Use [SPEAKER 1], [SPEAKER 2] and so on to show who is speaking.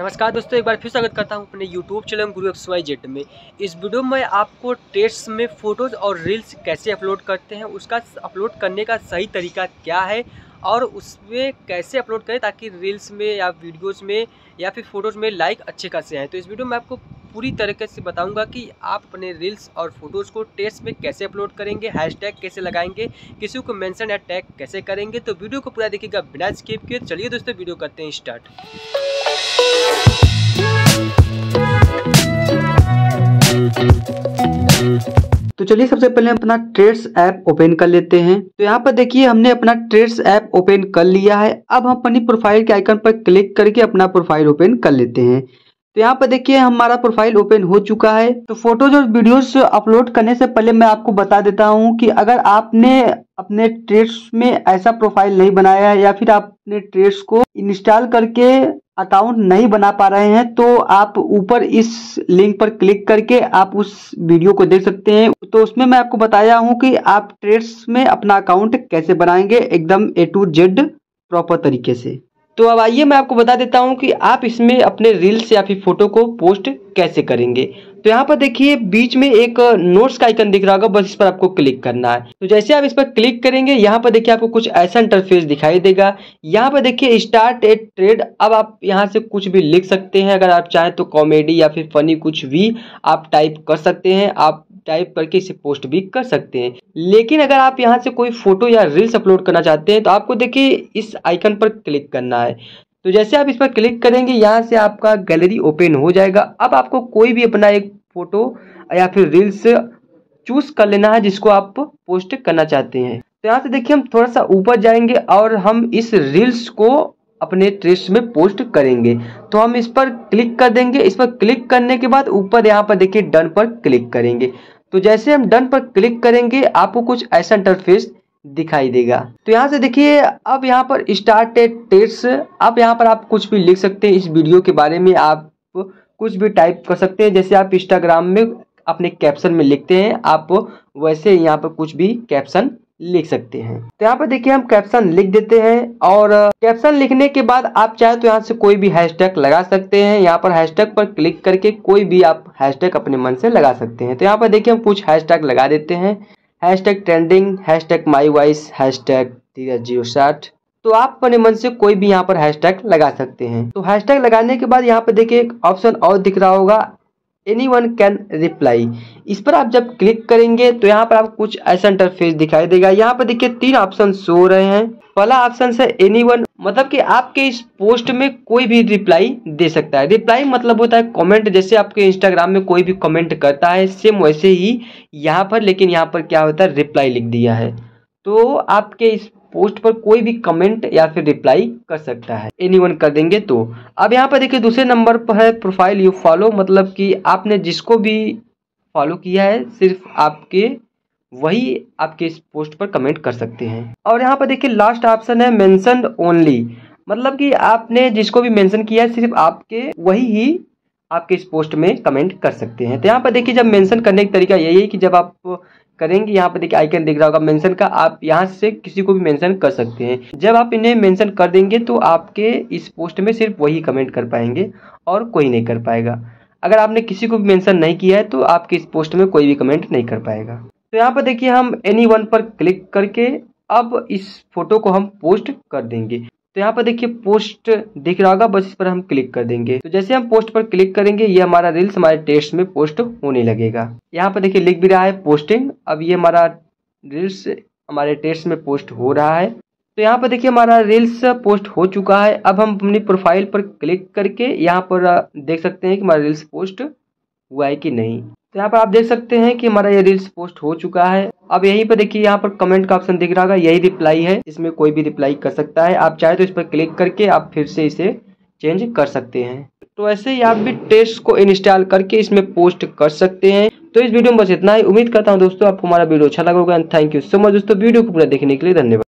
[SPEAKER 1] नमस्कार दोस्तों, एक बार फिर स्वागत करता हूँ अपने YouTube channel Guru X Y Z में। इस वीडियो में आपको टेस्ट में फ़ोटोज़ और रील्स कैसे अपलोड करते हैं, उसका अपलोड करने का सही तरीका क्या है और उसमें कैसे अपलोड करें ताकि रील्स में या वीडियोज़ में या फिर फ़ोटोज़ में लाइक अच्छे खासे आएँ। तो इस वीडियो में आपको पूरी तरीके से बताऊँगा कि आप अपने रील्स और फ़ोटोज़ को टेस्ट में कैसे अपलोड करेंगे हैशटैग कैसे लगाएँगे, किसी को मेंशन या टैग कैसे करेंगे तो वीडियो को पूरा देखिएगा बिना स्किप किए। चलिए दोस्तों वीडियो करते हैं स्टार्ट
[SPEAKER 2] तो चलिए सबसे पहले अपना ट्रेड्स ऐप ओपन कर लेते हैं। तो यहाँ पर देखिए, हमने अपना ट्रेड्स ऐप ओपन कर लिया है। अब हम अपनी प्रोफ़ाइल के आइकन पर क्लिक करके अपना प्रोफ़ाइल ओपन कर लेते हैं। तो यहाँ पर देखिए, हमारा प्रोफ़ाइल ओपन हो चुका है। तो फ़ोटोज़ और वीडियोस अपलोड करने से पहले मैं आपको बता देता हूँ कि अगर आपने अपने ट्रेड्स में ऐसा प्रोफ़ाइल नहीं बनाया है या फिर आपने ट्रेड्स को इंस्टॉल करके अकाउंट नहीं बना पा रहे हैं तो आप ऊपर इस लिंक पर क्लिक करके आप उस वीडियो को देख सकते हैं। तो उसमें मैं आपको बताया हूँ कि आप ट्रेड्स में अपना अकाउंट कैसे बनाएँगे, एकदम ए टू जेड प्रॉपर तरीके से। तो अब आइए मैं आपको बता देता हूँ कि आप इसमें अपने रील्स या फिर फ़ोटो को पोस्ट कैसे करेंगे। तो यहाँ पर देखिए, बीच में एक नोट्स का आइकन दिख रहा होगा, बस इस पर आपको क्लिक करना है। तो जैसे आप इस पर क्लिक करेंगे, यहाँ पर देखिए आपको कुछ ऐसा इंटरफेस दिखाई देगा। यहाँ पर देखिए स्टार्ट ए ट्रेड अब आप यहाँ से कुछ भी लिख सकते हैं। अगर आप चाहें तो कॉमेडी या फिर फनी कुछ भी आप टाइप कर सकते हैं। आप टाइप करके इसे पोस्ट भी कर सकते हैं। लेकिन अगर आप यहाँ से कोई फ़ोटो या रील्स अपलोड करना चाहते हैं तो आपको देखिए इस आइकन पर क्लिक करना है। तो जैसे आप इस पर क्लिक करेंगे, यहाँ से आपका गैलरी ओपन हो जाएगा। अब आपको कोई भी अपना एक फ़ोटो या फिर रील्स चूज़ कर लेना है, जिसको आप पोस्ट करना चाहते हैं। तो यहाँ से देखिए हम थोड़ा सा ऊपर जाएँगे और हम इस रील्स को अपने ट्रेस में पोस्ट करेंगे। तो हम इस पर क्लिक कर देंगे। इस पर क्लिक करने के बाद ऊपर यहाँ पर देखिए डन पर क्लिक करेंगे। तो जैसे हम डन पर क्लिक करेंगे, आपको कुछ ऐसा इंटरफेस दिखाई देगा। तो यहाँ से देखिए, अब यहाँ पर स्टार्ट टेस्ट अब यहाँ पर आप कुछ भी लिख सकते हैं। इस वीडियो के बारे में आप कुछ भी टाइप कर सकते हैं। जैसे आप इंस्टाग्राम में अपने कैप्शन में लिखते हैं, आप वैसे यहाँ पर कुछ भी कैप्शन लिख सकते हैं। तो यहाँ पर देखिए हम कैप्शन लिख देते हैं और कैप्शन लिखने के बाद आप चाहे तो यहाँ से कोई भी हैशटैग लगा सकते हैं। यहाँ पर हैशटैग पर क्लिक करके कोई भी आप हैशटैग अपने मन से लगा सकते हैं। तो यहाँ पर देखिए हम कुछ हैशटैग लगा देते हैं। Hashtag trending hashtag my voice hashtag Dheeraj जियो साठ। तो आप अपने मन से कोई भी यहाँ पर हैशटैग लगा सकते हैं। तो हैशटैग लगाने के बाद यहाँ पर देखिए एक ऑप्शन और दिख रहा होगा। एनी वन कैन रिप्लाई इस पर आप जब क्लिक करेंगे तो यहाँ पर आपको कुछ ऐसा इंटरफेस दिखाई देगा। यहाँ पर देखिए, तीन ऑप्शन शो रहे हैं। पहला ऑप्शन है एनी वन मतलब कि आपके इस पोस्ट में कोई भी रिप्लाई दे सकता है। रिप्लाई मतलब होता है कमेंट जैसे आपके इंस्टाग्राम में कोई भी कमेंट करता है सेम वैसे ही यहाँ पर, लेकिन यहाँ पर क्या होता है रिप्लाई लिख दिया है। तो आपके इस पोस्ट पर कोई भी कमेंट या फिर रिप्लाई कर सकता है। एनीवन कर देंगे तो। अब यहाँ पर देखिए दूसरे नंबर पर है प्रोफ़ाइल यू फॉलो मतलब कि आपने जिसको भी फॉलो किया है, सिर्फ़ आपके, वही आपके इस पोस्ट पर कमेंट कर सकते हैं। और यहाँ पर देखिए लास्ट ऑप्शन है मेंशन ओनली मतलब कि आपने जिसको भी मेंशन किया है, सिर्फ़ आपके, वही ही आपके इस पोस्ट में कमेंट कर सकते हैं। तो यहाँ पर देखिए जब मेंशन करने का तरीका यही है कि जब आप करेंगे, यहाँ पर देखिए आइकन दिख रहा होगा मेंशन का, आप यहाँ से किसी को भी मेंशन कर सकते हैं। जब आप इन्हें मेंशन कर देंगे तो आपके इस पोस्ट में सिर्फ़ वही कमेंट कर पाएँगे और कोई नहीं कर पाएगा। अगर आपने किसी को भी मेंशन नहीं किया है तो आपके इस पोस्ट में कोई भी कमेंट नहीं कर पाएगा। तो यहाँ पर देखिए हम एनी वन पर क्लिक करके, अब इस फ़ोटो को हम पोस्ट कर देंगे। तो यहाँ पर देखिए पोस्ट दिख रहा होगा, बस इस पर हम क्लिक कर देंगे। तो जैसे हम पोस्ट पर क्लिक करेंगे, ये हमारा रील्स हमारे टेस्ट में पोस्ट होने लगेगा। यहाँ पर देखिए लिख भी रहा है पोस्टिंग अब ये हमारा रील्स हमारे टेस्ट में पोस्ट हो रहा है। तो यहाँ पर देखिए हमारा रील्स पोस्ट हो चुका है। अब हम अपनी प्रोफ़ाइल पर क्लिक करके यहाँ पर देख सकते हैं कि हमारा रील्स पोस्ट हुआ है कि नहीं। तो यहाँ पर आप देख सकते हैं कि हमारा ये रील्स पोस्ट हो चुका है। अब यहीं पर देखिए, यहाँ पर कमेंट का ऑप्शन दिख रहा होगा, यही रिप्लाई है। इसमें कोई भी रिप्लाई कर सकता है। आप चाहे तो इस पर क्लिक करके आप फिर से इसे चेंज कर सकते हैं। तो ऐसे ही आप भी टेस्ट को इंस्टॉल करके इसमें पोस्ट कर सकते हैं। तो इस वीडियो में बस इतना ही। उम्मीद करता हूँ दोस्तों, आपको हमारा वीडियो अच्छा लगा होगा। थैंक यू सो मच दोस्तों। वीडियो को पूरा देखने के लिए धन्यवाद।